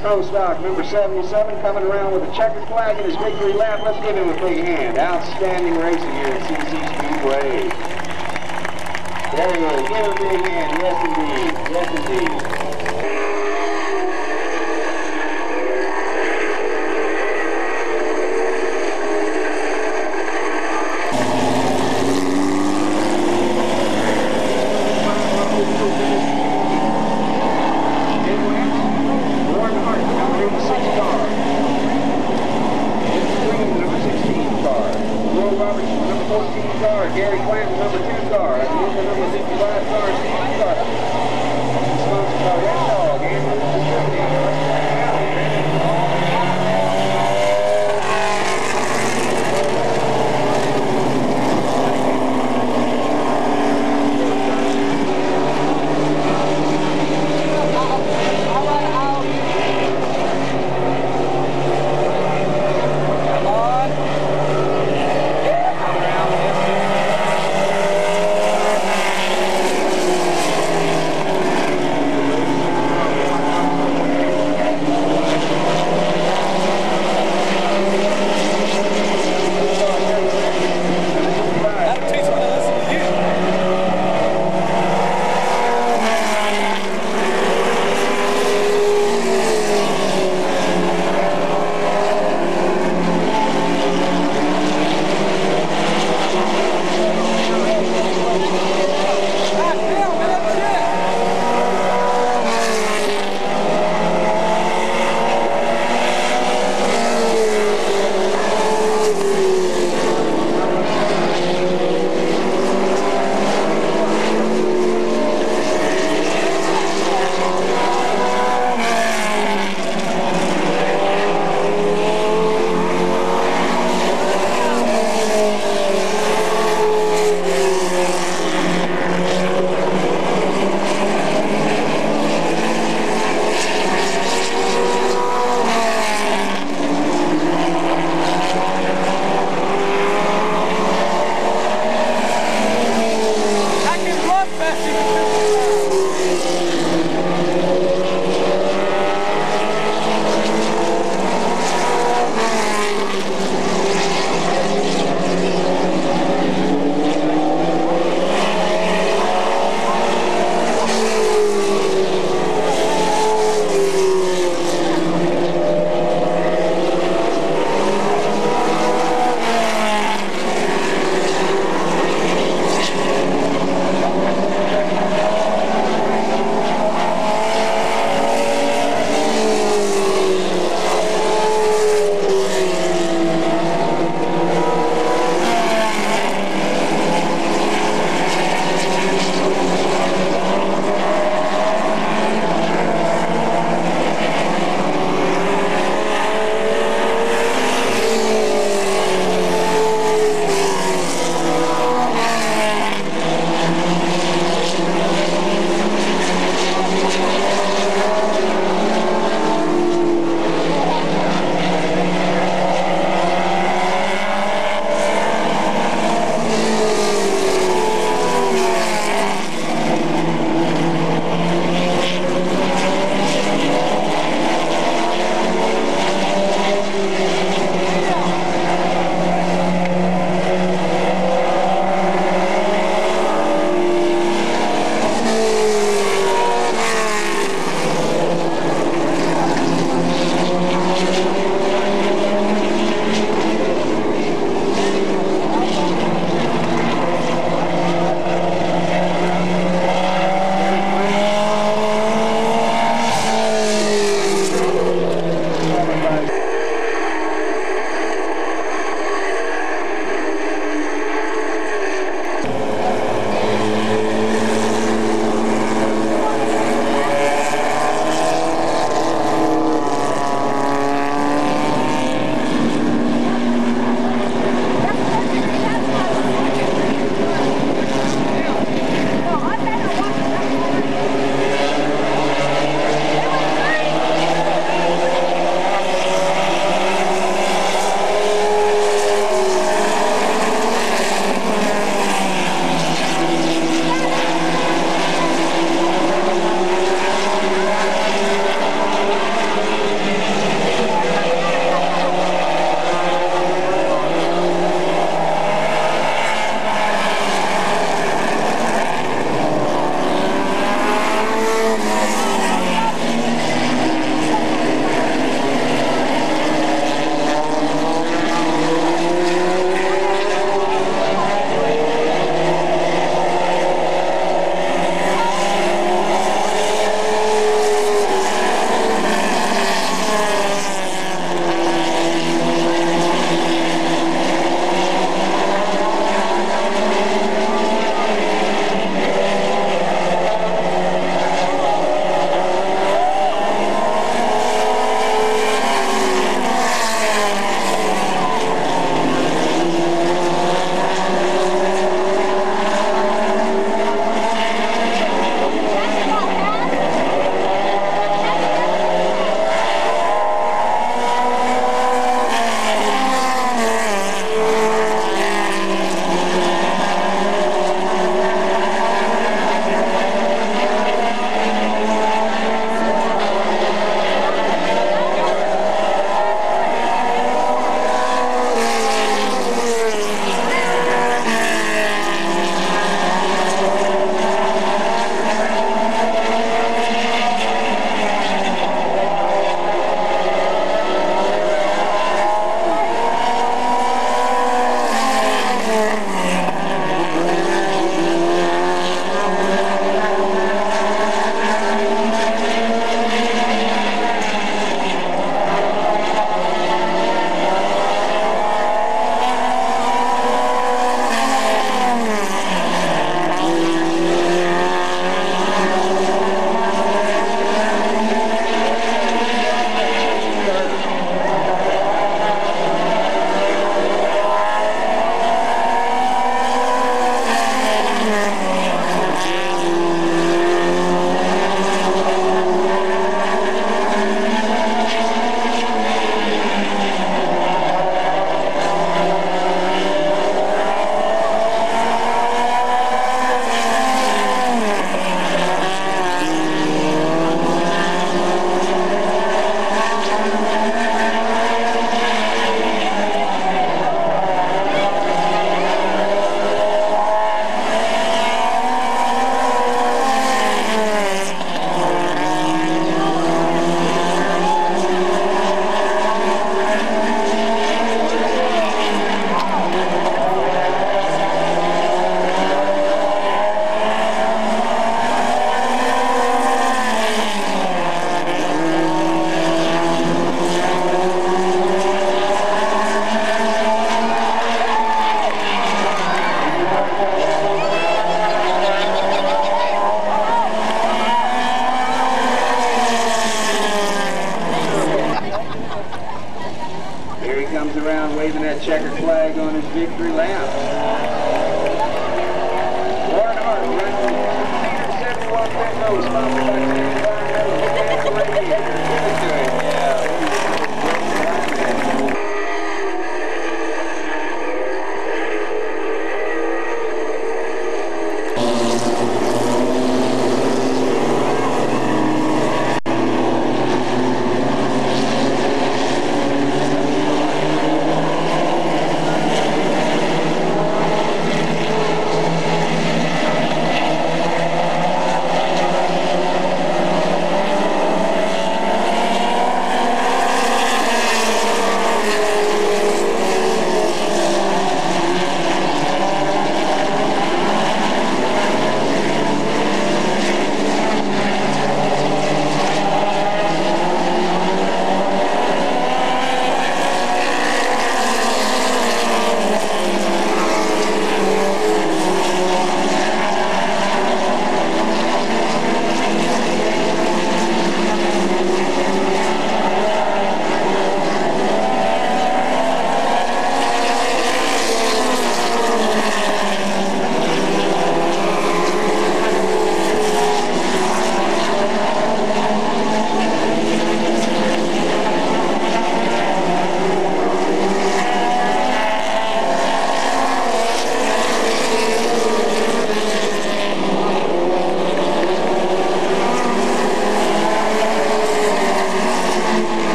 Stock, number 77, coming around with a checkered flag in his victory lap. Let's give him a big hand. Outstanding racing here at CC Speedway. There he is. Give him a big hand. Yes, indeed. Yes, indeed. Running 71 Pinto, sponsored by King Environmental. Stand radiator.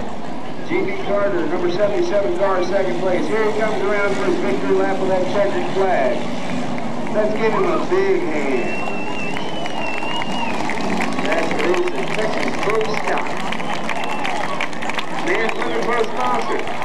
GB Carter, number 77 car, second place. Here he comes around for his victory lap with that checkered flag. Let's give him a big hand. That's racing Texas Pro Stock. Man looking for a sponsor.